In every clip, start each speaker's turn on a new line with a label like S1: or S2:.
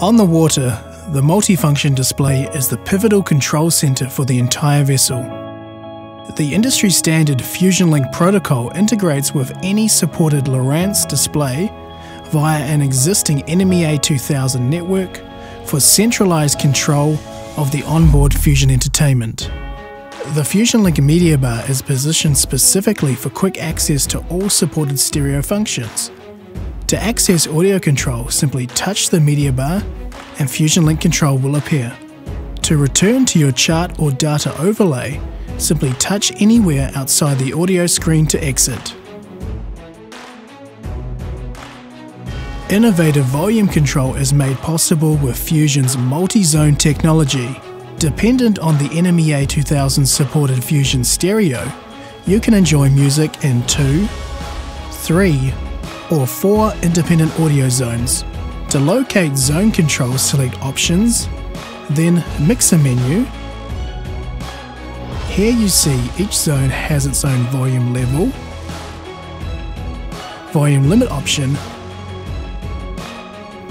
S1: On the water, the multifunction display is the pivotal control center for the entire vessel. The industry standard FusionLink protocol integrates with any supported Lowrance display via an existing NMEA 2000 network for centralized control of the onboard Fusion entertainment. The FusionLink media bar is positioned specifically for quick access to all supported stereo functions. To access audio control, simply touch the media bar and Fusion Link control will appear. To return to your chart or data overlay, simply touch anywhere outside the audio screen to exit. Innovative volume control is made possible with Fusion's multi-zone technology. Dependent on the NMEA 2000 supported Fusion stereo, you can enjoy music in two, three, or four independent audio zones. To locate zone control, select Options, then Mixer menu. Here you see each zone has its own volume level, volume limit option,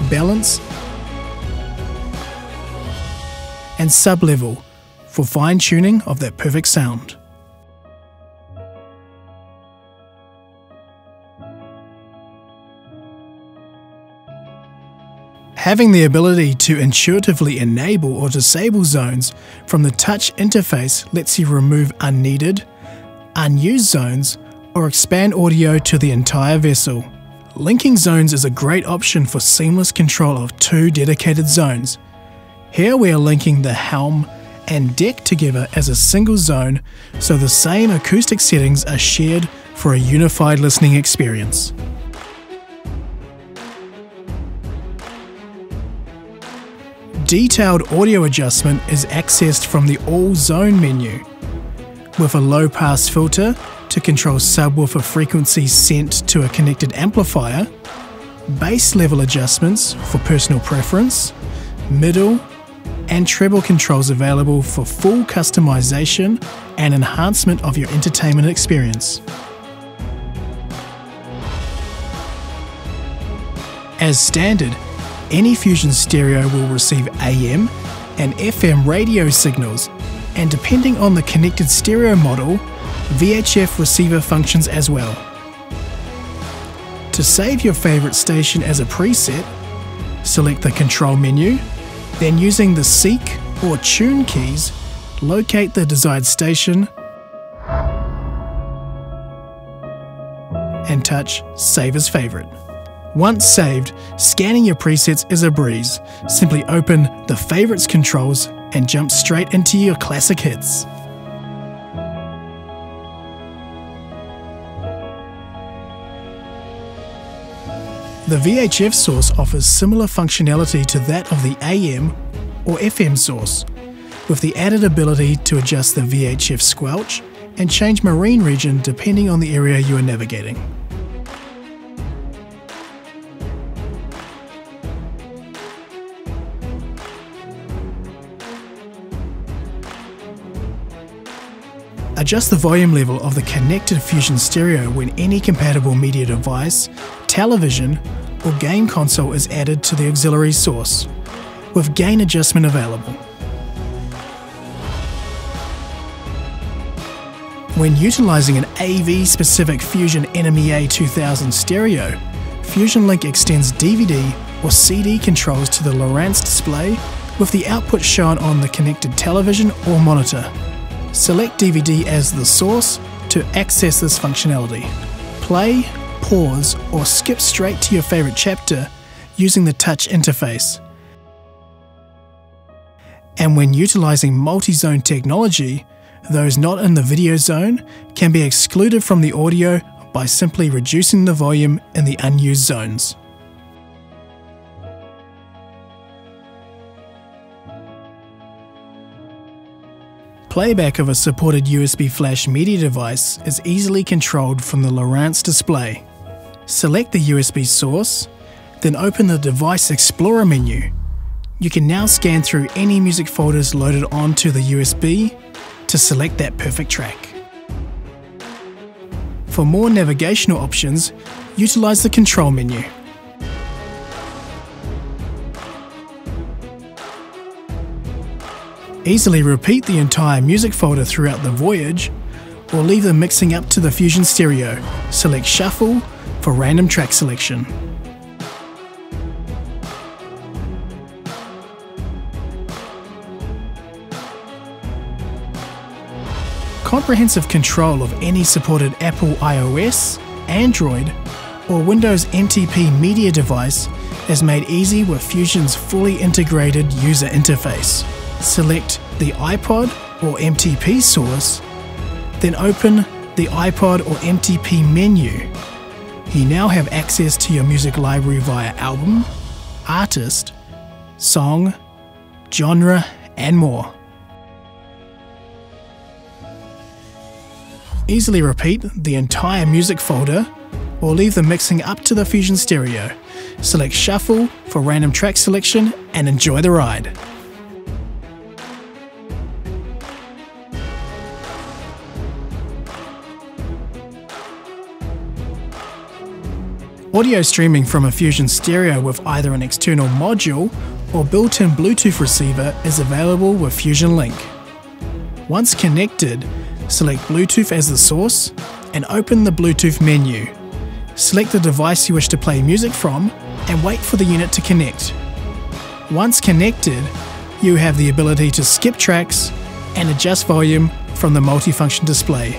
S1: balance, and sub-level for fine-tuning of that perfect sound. Having the ability to intuitively enable or disable zones from the touch interface lets you remove unneeded, unused zones, or expand audio to the entire vessel. Linking zones is a great option for seamless control of two dedicated zones. Here we are linking the helm and deck together as a single zone so the same acoustic settings are shared for a unified listening experience. Detailed audio adjustment is accessed from the All Zone menu. With a low pass filter, to control subwoofer frequencies sent to a connected amplifier, bass level adjustments for personal preference, middle, and treble controls available for full customization and enhancement of your entertainment experience. As standard, any Fusion stereo will receive AM and FM radio signals, and depending on the connected stereo model, VHF receiver functions as well. To save your favourite station as a preset, select the control menu, then using the Seek or Tune keys, locate the desired station and touch Save as Favourite. Once saved, scanning your presets is a breeze. Simply open the Favorites controls and jump straight into your classic hits. The VHF source offers similar functionality to that of the AM or FM source, with the added ability to adjust the VHF squelch and change marine region depending on the area you are navigating. Adjust the volume level of the connected Fusion stereo when any compatible media device, television, or game console is added to the auxiliary source, with gain adjustment available. When utilising an AV-specific Fusion NMEA 2000 stereo, Fusion Link extends DVD or CD controls to the Lowrance display with the output shown on the connected television or monitor. Select DVD as the source to access this functionality. Play, pause, or skip straight to your favourite chapter using the touch interface. And when utilising multi-zone technology, those not in the video zone can be excluded from the audio by simply reducing the volume in the unused zones. Playback of a supported USB flash media device is easily controlled from the Lowrance display. Select the USB source, then open the Device Explorer menu. You can now scan through any music folders loaded onto the USB to select that perfect track. For more navigational options, utilize the Control menu. Easily repeat the entire music folder throughout the voyage, or leave the mixing up to the Fusion Stereo. Select Shuffle for random track selection. Comprehensive control of any supported Apple iOS, Android, or Windows MTP media device is made easy with Fusion's fully integrated user interface. Select the iPod or MTP source, then open the iPod or MTP menu. You now have access to your music library via album, artist, song, genre, and more. Easily repeat the entire music folder or leave the mixing up to the Fusion Stereo. Select Shuffle for random track selection and enjoy the ride. Audio streaming from a Fusion Stereo with either an external module or built-in Bluetooth receiver is available with Fusion Link. Once connected, select Bluetooth as the source and open the Bluetooth menu. Select the device you wish to play music from and wait for the unit to connect. Once connected, you have the ability to skip tracks and adjust volume from the multifunction display,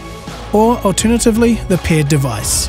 S1: or alternatively, the paired device.